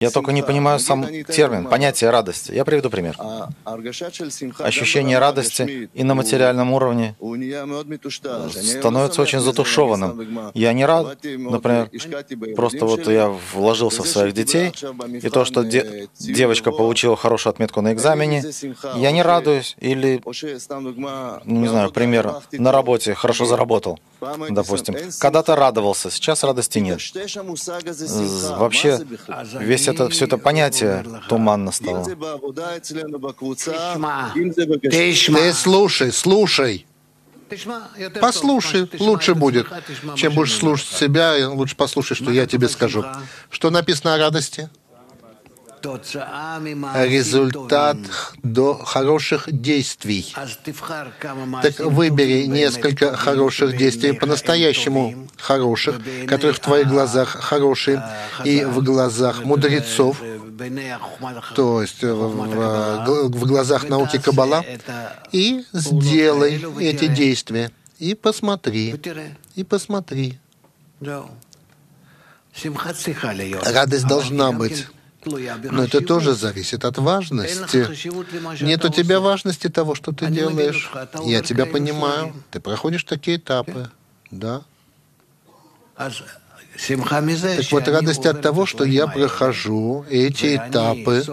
Я только не понимаю сам термин, понятие радости. Я приведу пример. Ощущение радости и на материальном уровне становится очень затушеванным. Я не рад, например, просто вот я вложился в своих детей, и то, что де девочка получила хорошую отметку на экзамене, я не радуюсь, или, ну, не знаю, пример, на работе хорошо заработал, допустим. Когда-то радовался, сейчас радости нет. Вообще, весь это, все это понятие туманно стало. Ты слушай, слушай. Послушай, лучше будет. Чем будешь слушать себя, лучше послушай, что я тебе скажу. Что написано о радости? Результат до хороших действий. Так выбери несколько хороших действий, по-настоящему хороших, которые в твоих глазах хорошие, и в глазах мудрецов, то есть в, в глазах науки Каббала, и сделай эти действия. И посмотри, и посмотри. Радость должна быть. Но это тоже зависит от важности. Нет у тебя важности того, что ты делаешь. Я тебя понимаю. Ты проходишь такие этапы. Да. Так вот, радость от того, что я прохожу эти этапы,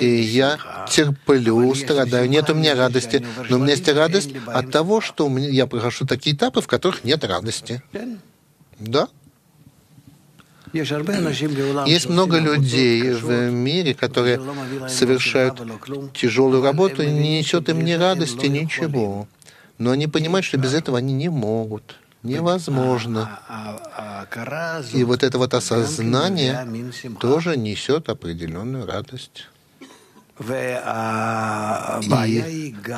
и я терплю, страдаю. Нет у меня радости, но у меня есть радость от того, что я прохожу такие этапы, в которых нет радости. Да? Есть много людей в мире, которые совершают тяжелую работу, и не несет им ни радости, ничего. Но они понимают, что без этого они не могут. Невозможно. И вот это вот осознание тоже несет определенную радость. И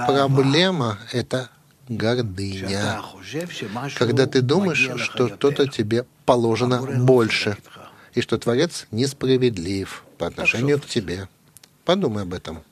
проблема — это гордыня. Когда ты думаешь, что что-то тебе положено больше, и что Творец несправедлив по отношению к тебе. Подумай об этом.